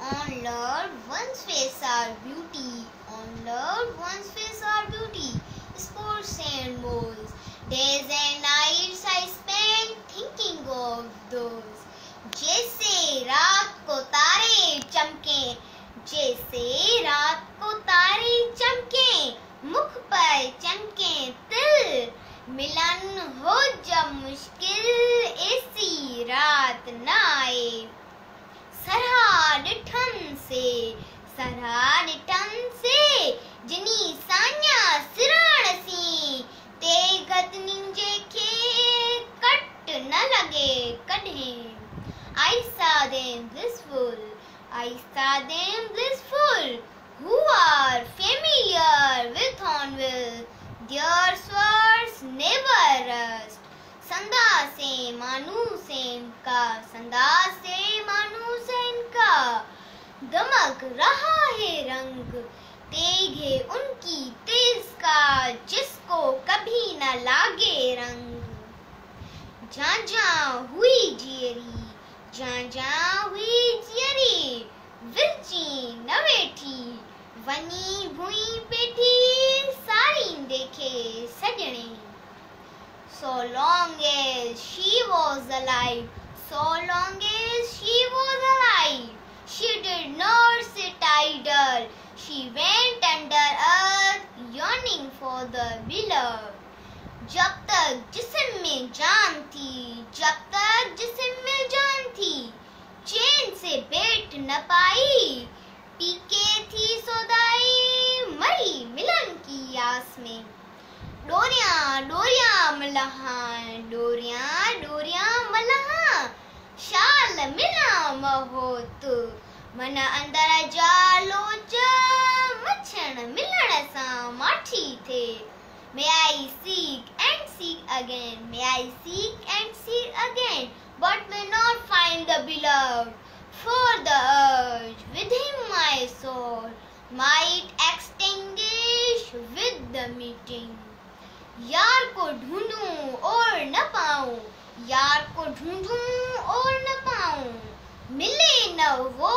loved one's face are beauty. On loved one's face are beauty. Sports and moles. Days and nights I spend thinking of those. जैसे रात को तारे चमके जैसे रात को तारे चमके मुख पर चमके तिल मिलन हो जब मुश्किल ऐसी रात न आए सरहा डिठन से सरहा डिठन से जिनी सान्या सिराण सी ते गत निंजे के कट न लगे कढ़े I saw them blissful I saw them blissful who are familiar with Hornville their swords never rust संदा से मानू से इनका संदा से मानू से दमक रहा है रंग। तेग है उनकी तेज का जिसको कभी न लागे रंग। जा जा हुई जियरी जा जा हुई जियरी विरची नवेठी वनी भुई पेठी सारी देखे सजने। so long as she was alive, so long as she was alive, she did not sit idle. She went under earth, yearning for the beloved. जब तक जिस्म में जान थी, जब तक जिस्म में जान थी, चैन से बैठ न पाई। पीके थी सोदाई, मरी मिलन की आस में। डोरिया डोरिया मलहा, डोरिया डोरिया मलहा। शाल मिला महोत, मन अंदर जालो च मच्छण थे। May I seek and seek again may I seek and seek again but may not find the beloved for the urge with him my soul might extinct with the meeting यार को ढूंढूं और न पाऊँ। यार को ढूंढूं और न पाऊँ। मिले न वो